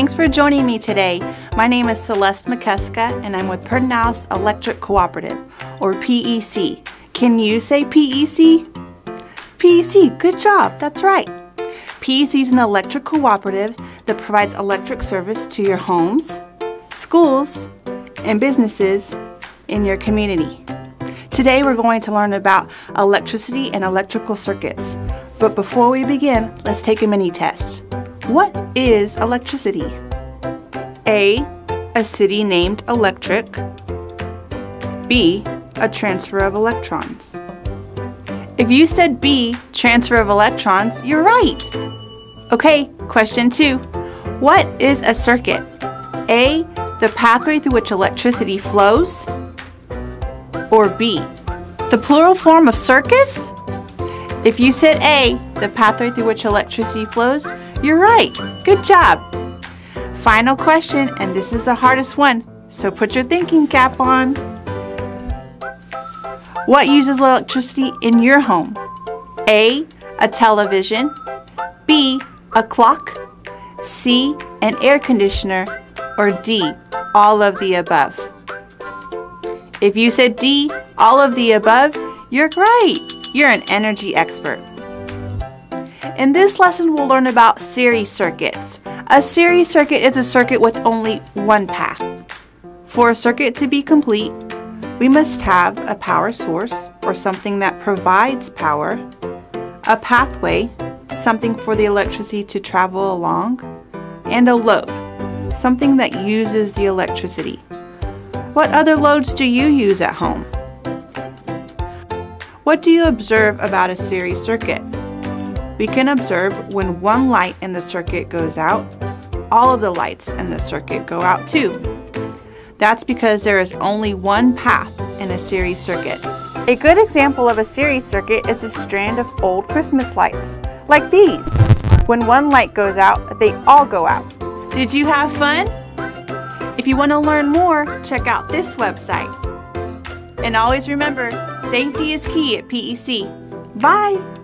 Thanks for joining me today. My name is Celeste McKeska and I'm with Pedernales Electric Cooperative, or PEC. Can you say PEC? PEC, good job, that's right. PEC is an electric cooperative that provides electric service to your homes, schools, and businesses in your community. Today we're going to learn about electricity and electrical circuits. But before we begin, let's take a mini test. What is electricity? A. A city named Electric. B. A transfer of electrons. If you said B, transfer of electrons, you're right. Okay, question two. What is a circuit? A. The pathway through which electricity flows. Or B. The plural form of circus? If you said A, the pathway through which electricity flows, you're right. Good job. Final question, and this is the hardest one, so put your thinking cap on. What uses electricity in your home? A. A television. B. A clock. C. An air conditioner. Or D. All of the above. If you said D, all of the above, you're right. You're an energy expert. In this lesson, we'll learn about series circuits. A series circuit is a circuit with only one path. For a circuit to be complete, we must have a power source, or something that provides power, a pathway, something for the electricity to travel along, and a load, something that uses the electricity. What other loads do you use at home? What do you observe about a series circuit? We can observe when one light in the circuit goes out, all of the lights in the circuit go out too. That's because there is only one path in a series circuit. A good example of a series circuit is a strand of old Christmas lights, like these. When one light goes out, they all go out. Did you have fun? If you want to learn more, check out this website. And always remember, safety is key at PEC. Bye!